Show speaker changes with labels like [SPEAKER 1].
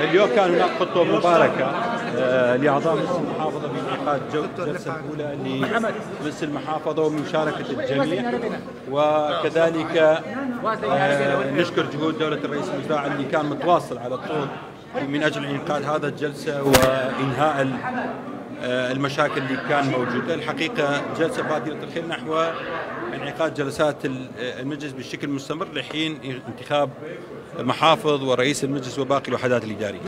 [SPEAKER 1] اليوم كان هناك خطوة مباركة آه، لأعضاء مجلس المحافظة بانعقاد الجلسه الأولى لمجلس المحافظة ومشاركة الجميع. وكذلك آه، نشكر جهود دولة الرئيس الوزراء اللي كان متواصل على طول من أجل انعقاد هذا الجلسة وإنهاء المشاكل اللي كان موجودة، الحقيقة جلسة بادره الخير نحو انعقاد جلسات ال- المجلس بشكل مستمر لحين انتخاب محافظ ورئيس المجلس وباقي الوحدات الإدارية.